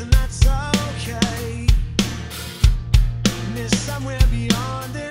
and that's okay. Miss somewhere beyond it.